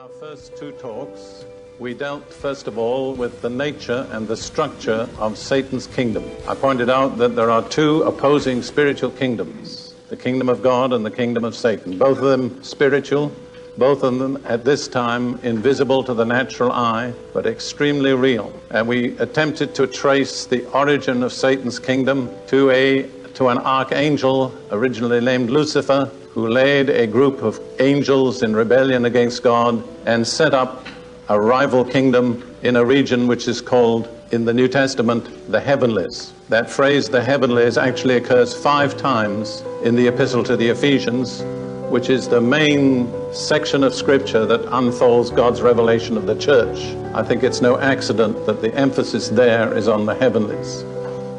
our first two talks, we dealt first of all with the nature and the structure of Satan's kingdom. I pointed out that there are two opposing spiritual kingdoms the kingdom of God and the kingdom of Satan. Both of them spiritual, both of them at this time invisible to the natural eye, but extremely real. And we attempted to trace the origin of Satan's kingdom to a to an archangel originally named Lucifer who led a group of angels in rebellion against God and set up a rival kingdom in a region which is called in the New Testament the heavenlies. That phrase, the heavenlies, actually occurs five times in the epistle to the Ephesians, which is the main section of scripture that unfolds God's revelation of the church. I think it's no accident that the emphasis there is on the heavenlies.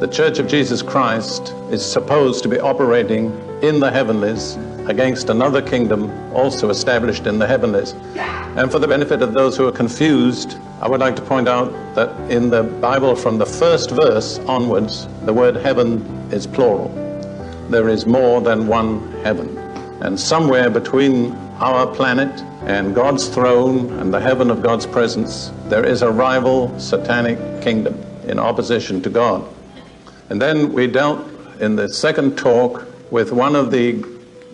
The Church of Jesus Christ is supposed to be operating in the heavenlies against another kingdom also established in the heavenlies. And for the benefit of those who are confused, I would like to point out that in the Bible, from the first verse onwards, the word heaven is plural. There is more than one heaven. And somewhere between our planet and God's throne and the heaven of God's presence, there is a rival satanic kingdom in opposition to God. And then we dealt in the second talk with one of the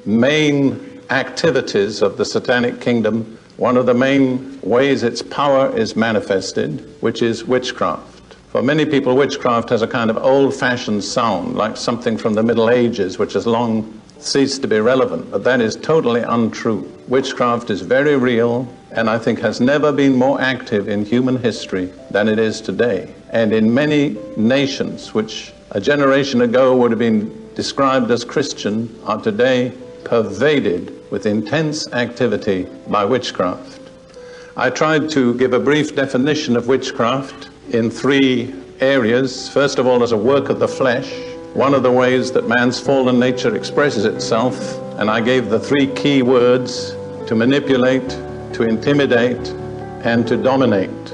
main activities of the satanic kingdom, one of the main ways its power is manifested, which is witchcraft. For many people, witchcraft has a kind of old fashioned sound, like something from the Middle Ages, which has long ceased to be relevant, but that is totally untrue. Witchcraft is very real and I think has never been more active in human history than it is today. And in many nations which a generation ago would have been described as Christian are today pervaded with intense activity by witchcraft. I tried to give a brief definition of witchcraft in three areas. First of all, as a work of the flesh, one of the ways that man's fallen nature expresses itself, and I gave the three key words to manipulate, to intimidate, and to dominate.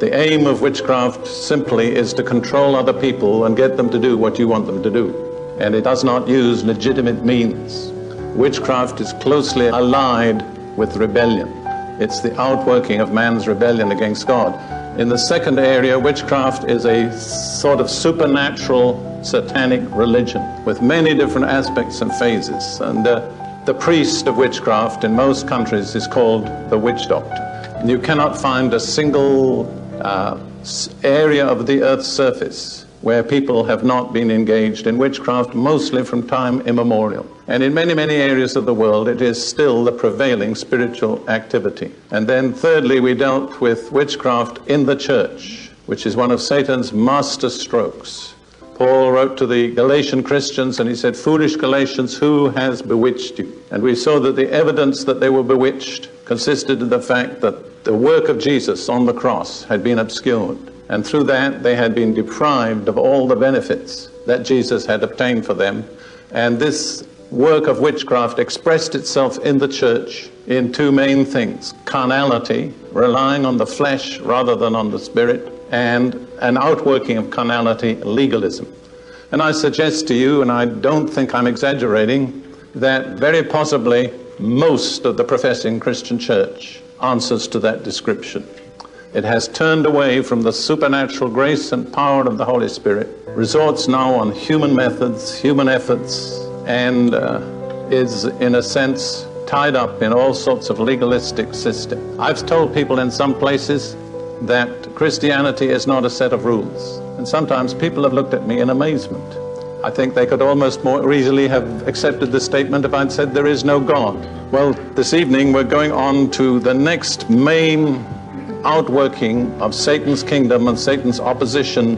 The aim of witchcraft simply is to control other people and get them to do what you want them to do. And it does not use legitimate means. Witchcraft is closely allied with rebellion. It's the outworking of man's rebellion against God. In the second area, witchcraft is a sort of supernatural satanic religion with many different aspects and phases. And uh, the priest of witchcraft in most countries is called the witch doctor. You cannot find a single uh, area of the earth's surface where people have not been engaged in witchcraft, mostly from time immemorial. And in many, many areas of the world, it is still the prevailing spiritual activity. And then, thirdly, we dealt with witchcraft in the church, which is one of Satan's master strokes. Paul wrote to the Galatian Christians and he said, Foolish Galatians, who has bewitched you? And we saw that the evidence that they were bewitched consisted in the fact that the work of Jesus on the cross had been obscured. And through that, they had been deprived of all the benefits that Jesus had obtained for them. And this work of witchcraft expressed itself in the church in two main things carnality, relying on the flesh rather than on the spirit, and an outworking of carnality, legalism. And I suggest to you, and I don't think I'm exaggerating, that very possibly most of the professing Christian church answers to that description. It has turned away from the supernatural grace and power of the Holy Spirit, resorts now on human methods, human efforts, and uh, is, in a sense, tied up in all sorts of legalistic systems. I've told people in some places that Christianity is not a set of rules. And sometimes people have looked at me in amazement. I think they could almost more easily have accepted the statement if I'd said there is no God. Well, this evening we're going on to the next main outworking of Satan's kingdom and Satan's opposition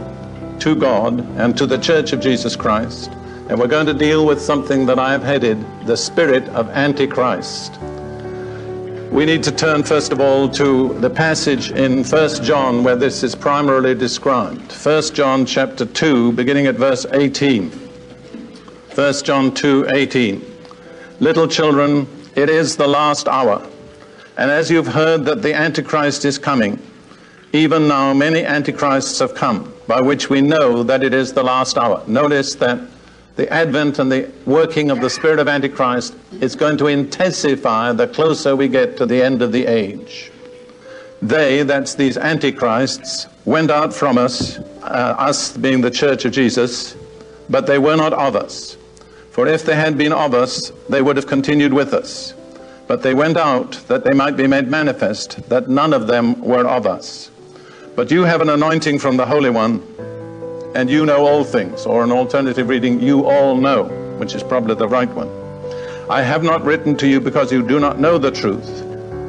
to God and to the Church of Jesus Christ. And we're going to deal with something that I have headed the spirit of Antichrist. We need to turn first of all to the passage in 1 John where this is primarily described. 1 John chapter 2 beginning at verse 18. 1 John 2:18. Little children, it is the last hour. And as you've heard that the Antichrist is coming, even now many Antichrists have come, by which we know that it is the last hour. Notice that the advent and the working of the spirit of Antichrist is going to intensify the closer we get to the end of the age. they, that's these antichrists, went out from us, uh, us being the church of Jesus, but they were not of us. For if they had been of us, they would have continued with us. But they went out that they might be made manifest that none of them were of us. But you have an anointing from the Holy One, and you know all things, or an alternative reading, you all know, which is probably the right one. I have not written to you because you do not know the truth,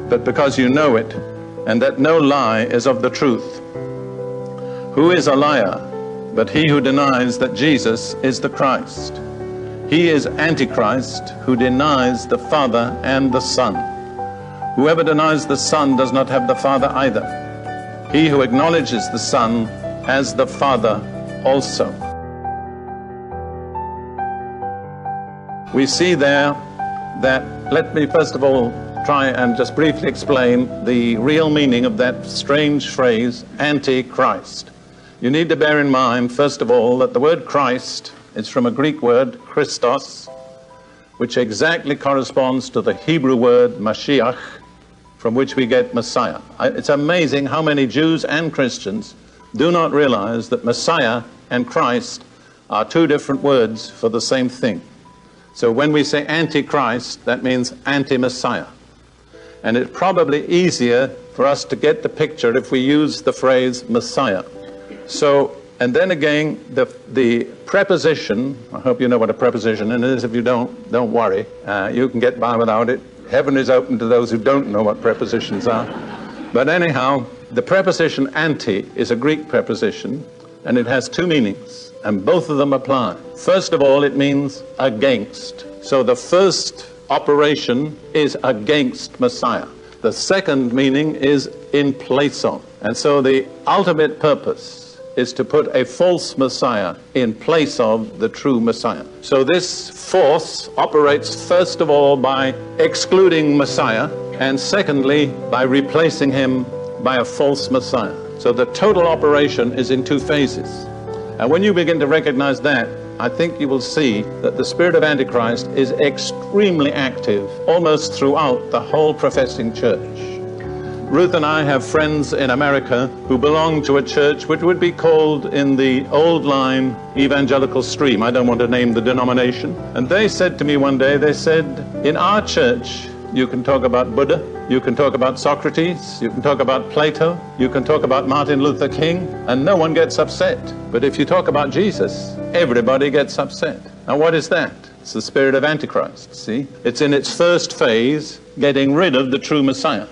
but because you know it, and that no lie is of the truth. Who is a liar but he who denies that Jesus is the Christ? He is Antichrist who denies the Father and the Son. Whoever denies the Son does not have the Father either. He who acknowledges the Son has the Father also. We see there that, let me first of all try and just briefly explain the real meaning of that strange phrase, Antichrist. You need to bear in mind, first of all, that the word Christ it's from a Greek word, Christos, which exactly corresponds to the Hebrew word Mashiach, from which we get Messiah. It's amazing how many Jews and Christians do not realize that Messiah and Christ are two different words for the same thing. So when we say Antichrist, that means anti Messiah. And it's probably easier for us to get the picture if we use the phrase Messiah. So and then again, the, the preposition, I hope you know what a preposition is. If you don't, don't worry. Uh, you can get by without it. Heaven is open to those who don't know what prepositions are. But anyhow, the preposition anti is a Greek preposition, and it has two meanings, and both of them apply. First of all, it means against. So the first operation is against Messiah. The second meaning is in place of. And so the ultimate purpose is to put a false Messiah in place of the true Messiah. So this force operates first of all by excluding Messiah, and secondly by replacing him by a false Messiah. So the total operation is in two phases. And when you begin to recognize that, I think you will see that the spirit of Antichrist is extremely active almost throughout the whole professing church. Ruth and I have friends in America who belong to a church which would be called in the old line evangelical stream. I don't want to name the denomination. And they said to me one day, they said, in our church, you can talk about Buddha, you can talk about Socrates, you can talk about Plato, you can talk about Martin Luther King, and no one gets upset. But if you talk about Jesus, everybody gets upset. Now, what is that? It's the spirit of Antichrist, see? It's in its first phase, getting rid of the true Messiah.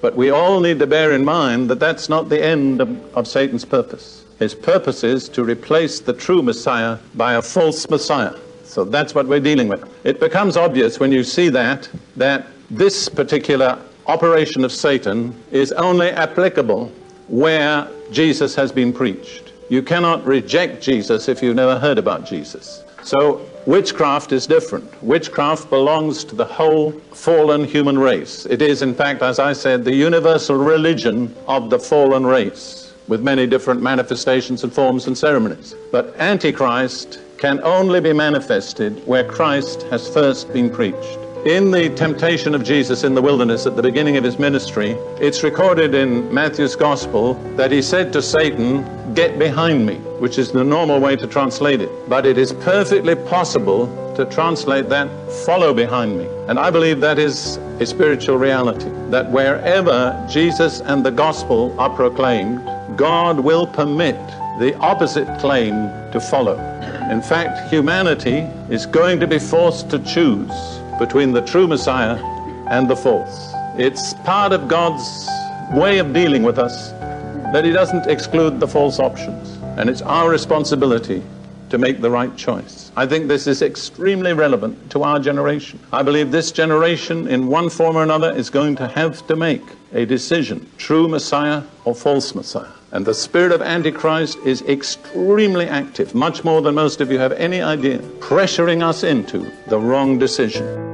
But we all need to bear in mind that that's not the end of, of, Satan's purpose. His purpose is to replace the true Messiah by a false Messiah. So that's what we're dealing with. It becomes obvious when you see that, that this particular operation of Satan is only applicable where Jesus has been preached. You cannot reject Jesus if you've never heard about Jesus. So Witchcraft is different. Witchcraft belongs to the whole fallen human race. It is, in fact, as I said, the universal religion of the fallen race, with many different manifestations and forms and ceremonies. But Antichrist can only be manifested where Christ has first been preached. In the temptation of Jesus in the wilderness at the beginning of his ministry, it's recorded in Matthew's Gospel that he said to Satan, Get behind me, which is the normal way to translate it. But it is perfectly possible to translate that, Follow behind me. And I believe that is a spiritual reality, that wherever Jesus and the Gospel are proclaimed, God will permit the opposite claim to follow. In fact, humanity is going to be forced to choose between the true Messiah and the false. It's part of God's way of dealing with us that He doesn't exclude the false options. And it's our responsibility to make the right choice. I think this is extremely relevant to our generation. I believe this generation, in one form or another, is going to have to make a decision true Messiah or false Messiah. And the spirit of Antichrist is extremely active, much more than most of you have any idea, pressuring us into the wrong decision.